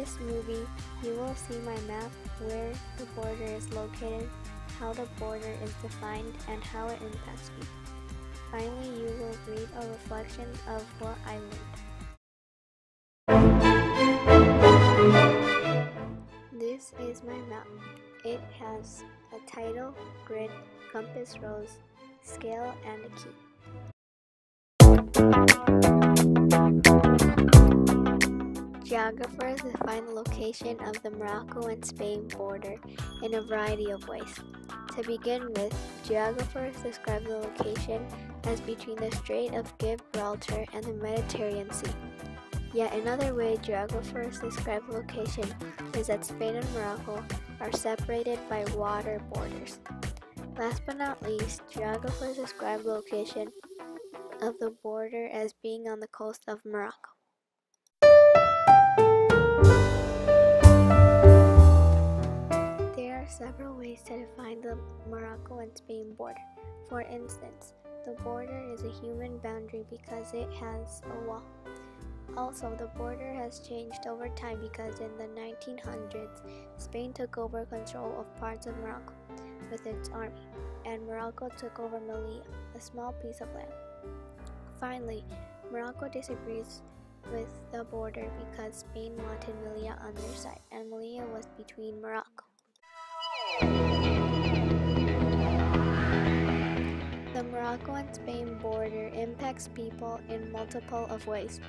this movie, you will see my map, where the border is located, how the border is defined, and how it impacts me. Finally, you will read a reflection of what I learned. This is my map. It has a title, grid, compass rose, scale, and a key. Geographers define the location of the Morocco and Spain border in a variety of ways. To begin with, geographers describe the location as between the Strait of Gibraltar and the Mediterranean Sea. Yet another way geographers describe the location is that Spain and Morocco are separated by water borders. Last but not least, geographers describe the location of the border as being on the coast of Morocco. Several ways to define the Morocco and Spain border. For instance, the border is a human boundary because it has a wall. Also, the border has changed over time because in the 1900s, Spain took over control of parts of Morocco with its army, and Morocco took over Melilla, a small piece of land. Finally, Morocco disagrees with the border because Spain wanted Melilla on their side, and Melilla was between Morocco. The Morocco and Spain border impacts people in multiple of ways.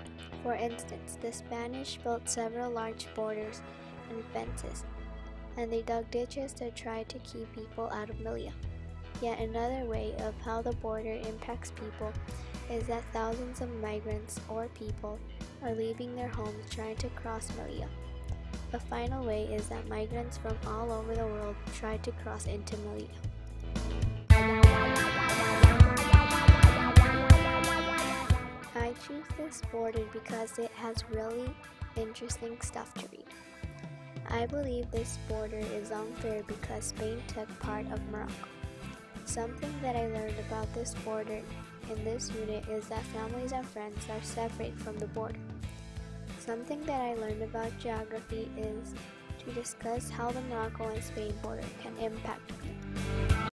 For instance, the Spanish built several large borders and fences, and they dug ditches to try to keep people out of Melilla. Yet another way of how the border impacts people is that thousands of migrants or people are leaving their homes trying to cross Melilla. The final way is that migrants from all over the world try to cross into Melilla. I choose this border because it has really interesting stuff to read. I believe this border is unfair because Spain took part of Morocco. Something that I learned about this border in this unit is that families and friends are separate from the border. Something that I learned about geography is to discuss how the Morocco and Spain border can impact